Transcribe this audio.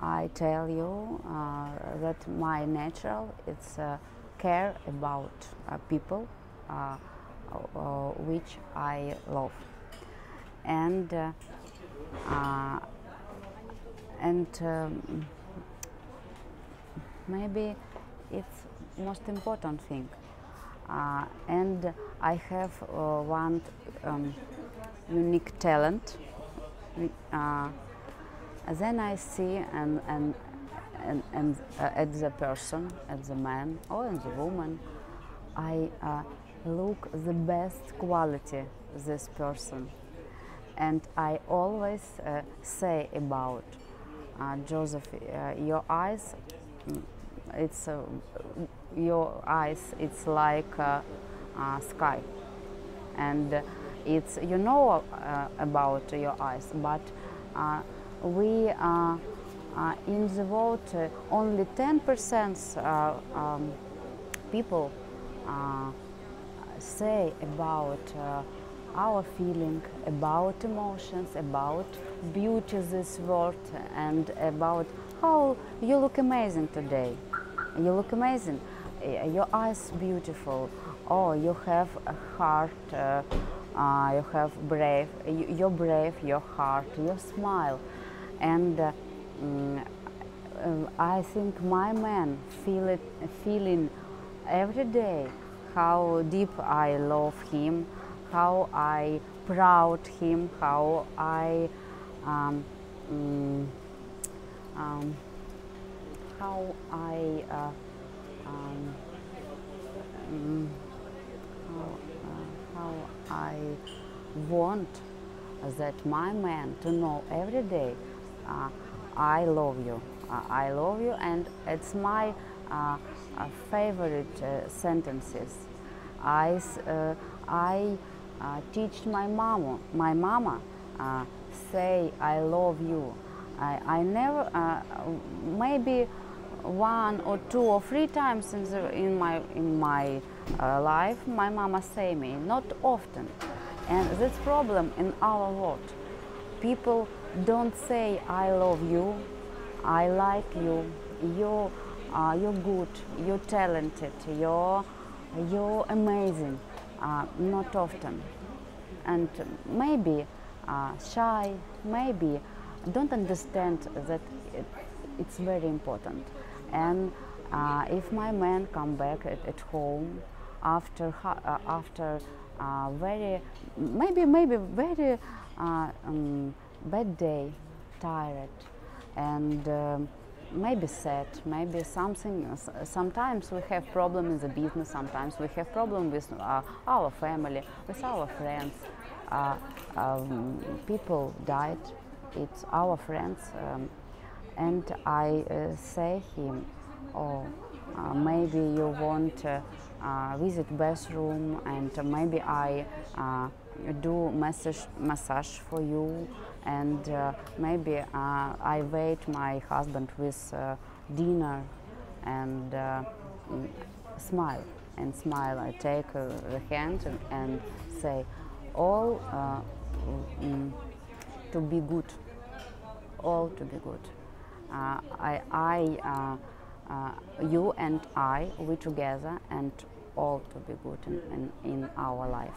I tell you uh, that my natural it's uh, care about uh, people uh, uh, which I love, and uh, and um, maybe it's most important thing. And I have one um, unique talent. Uh, then I see and and and, and uh, at the person, at the man or at the woman, I uh, look the best quality this person, and I always uh, say about uh, Joseph, uh, your eyes, mm, it's uh, your eyes, it's like sky, and it's you know about your eyes, but we are uh, in the world uh, only 10% uh, um, people say about our feeling, about emotions, about beauty of this world, and about how you look amazing today. You look amazing. Uh, Your eyes beautiful. Oh, you have a heart. Uh, uh, you have brave. You, you're brave. Your heart. Your smile, and. Uh, uh, I think my man feel it, feeling every day how deep I love him, how I proud him, how I um, mm, um, how I uh, um, mm, how, uh, how I want that my man to know every day I love you. Uh, I love you, and it's my uh, uh, favorite uh, sentences. I, uh, I uh, teach my mama, my mama, uh, say I love you. I, I never, uh, maybe one or two or three times in, the, in my in my uh, life, my mama say me, not often, and this problem in our world people don't say I love you, I like you, you uh, you're good, you're talented, you're you're amazing. Uh, not often, and maybe uh, shy, maybe don't understand that it, it's very important. And uh, if my man come back at, at home after uh, after very maybe maybe very uh, um, bad day, tired, and um, maybe sad, maybe something. Sometimes we have problem in the business. Sometimes we have problem with uh, our family, with our friends. Uh, um, people died. It's our friends, um, and I uh, say him, oh, uh, maybe you want uh, uh, visit bathroom, and maybe I uh, do massage massage for you, and uh, maybe uh, I wait my husband with uh, dinner, and uh, mm, smile and smile. I take uh, the hand and, and say, all uh, mm, to be good all to be good. Uh, I, I uh, uh, you and I, we together, and all to be good in, in, in our life.